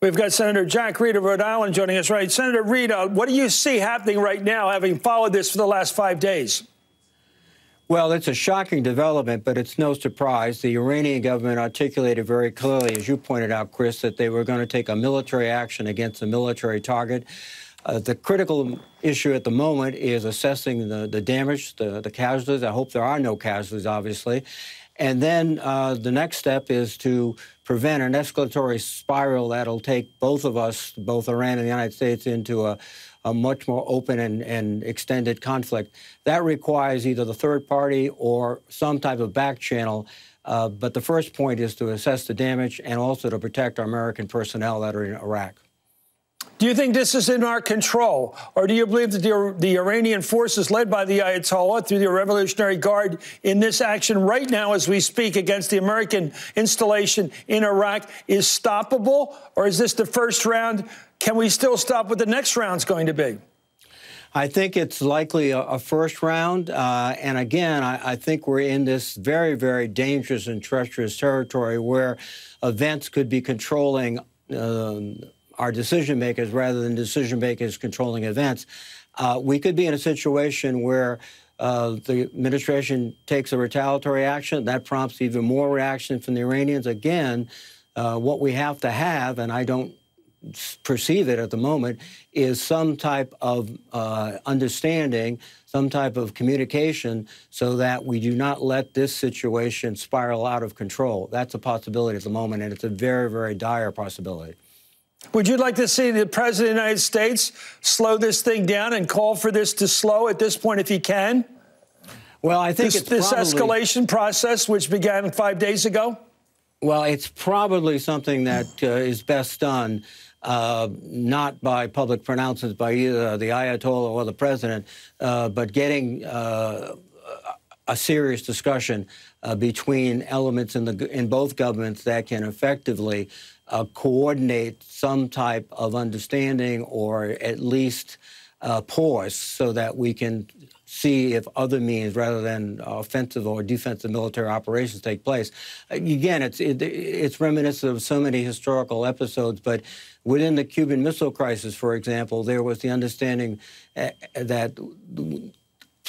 We've got Senator Jack Reed of Rhode Island joining us. Right, Senator Reed, uh, what do you see happening right now, having followed this for the last five days? Well, it's a shocking development, but it's no surprise. The Iranian government articulated very clearly, as you pointed out, Chris, that they were going to take a military action against a military target. Uh, the critical issue at the moment is assessing the, the damage, the, the casualties. I hope there are no casualties, obviously. And then uh, the next step is to prevent an escalatory spiral that'll take both of us, both Iran and the United States, into a, a much more open and, and, extended conflict. That requires either the third party or some type of back channel. Uh, but the first point is to assess the damage and also to protect our American personnel that are in Iraq. Do you think this is in our control? Or do you believe that the, the, Iranian forces led by the Ayatollah through the Revolutionary Guard in this action right now as we speak against the American installation in Iraq is stoppable? Or is this the first round? Can we still stop what the next round's going to be? I think it's likely a, a first round. Uh, and again, I, I, think we're in this very, very dangerous and treacherous territory where events could be controlling. Uh, our decision makers rather than decision makers controlling events. Uh, we could be in a situation where uh, the administration takes a retaliatory action. That prompts even more reaction from the Iranians. Again, uh, what we have to have, and I don't perceive it at the moment, is some type of uh, understanding, some type of communication, so that we do not let this situation spiral out of control. That's a possibility at the moment, and it's a very, very dire possibility. Would you like to see the President of the United States slow this thing down and call for this to slow at this point if he can? Well, I think this, this probably, escalation process, which began five days ago? Well, it's probably something that uh, is best done uh, not by public pronouncements by either the Ayatollah or the president, uh, but getting uh, a serious discussion uh, between elements in the in both governments that can effectively uh, coordinate some type of understanding or at least uh, pause so that we can see if other means rather than offensive or defensive military operations take place. Again, it's it, it's reminiscent of so many historical episodes, but within the Cuban Missile Crisis, for example, there was the understanding uh, that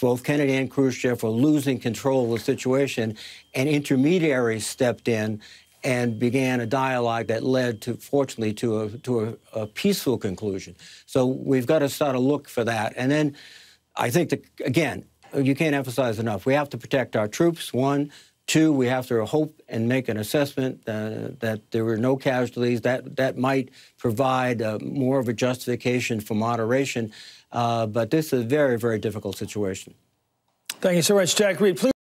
both Kennedy and Khrushchev were losing control of the situation, and intermediaries stepped in and began a dialogue that led to, fortunately, to a to a, a peaceful conclusion. So we've got to start to look for that, and then I think that again, you can't emphasize enough. We have to protect our troops. One. Two, we have to hope and make an assessment uh, that there were no casualties. That that might provide uh, more of a justification for moderation. Uh, but this is a very, very difficult situation. Thank you so much, Jack Reed. Please